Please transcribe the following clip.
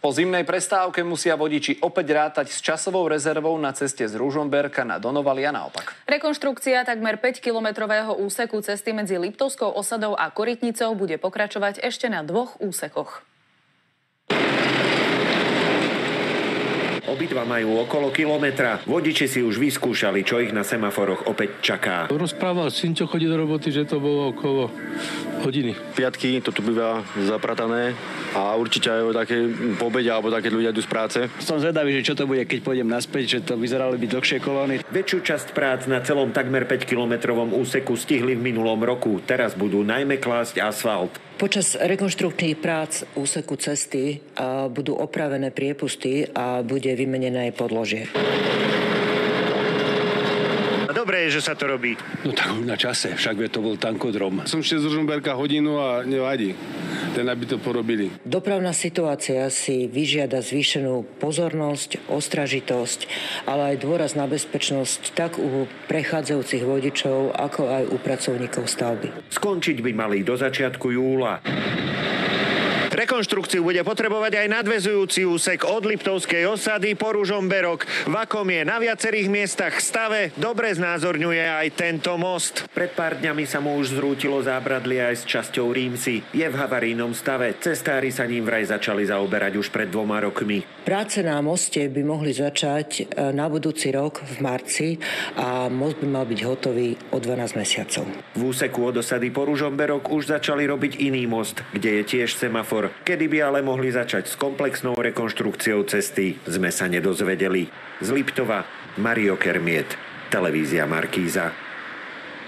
Po zimnej prestávke musia vodiči opäť rátať s časovou rezervou na ceste z Ružomberka na Donovali a naopak. Rekonštrukcia takmer 5-kilometrového úseku cesty medzi Liptovskou osadou a Korytnicou bude pokračovať ešte na dvoch úsekoch. Obidva majú okolo kilometra. Vodiči si už vyskúšali, čo ich na semaforoch opäť čaká. Rozprával syn, čo chodí do roboty, že to bolo okolo hodiny. Piatky, to tu býva zapratané a určite aj o také pobede alebo také ľudia idú z práce. Som zvedavý, že čo to bude, keď pôjdem naspäť, že to vyzerali byť dlhšie kolóny. Väčšiu časť prác na celom takmer 5-kilometrovom úseku stihli v minulom roku. Teraz budú najmä klásť asfalt. Počas rekonštrukčných prác úseku cesty budú opravené priepusty a bude vymenené aj podložie. Dobré je, že sa to robí. No tak už na čase, však by to bol tankodrom. Som šiel z Ružomberka hodinu a nevadí ten, aby to porobili. Dopravná situácia si vyžiada zvýšenú pozornosť, ostražitosť, ale aj dôraz na bezpečnosť tak u prechádzajúcich vodičov, ako aj u pracovníkov stavby. Skončiť by mali do začiatku júla. Rekonštrukciu bude potrebovať aj nadvezujúci úsek od Liptovskej osady po Ružomberok. Vakom je na viacerých miestach stave, dobre znázorňuje aj tento most. Pred pár dňami sa mu už zrútilo zábradlie aj s časťou Rímsy. Je v havarínom stave. Cestári sa ním vraj začali zaoberať už pred dvoma rokmi. Práce na moste by mohli začať e, na budúci rok v marci a most by mal byť hotový o 12 mesiacov. V úseku od osady po Ružomberok už začali robiť iný most, kde je tiež semafor priestor. Kedy by ale mohli začať s komplexnou rekonštrukciou cesty, sme sa nedozvedeli. Z Liptova Mario Kermiet, televízia Markíza.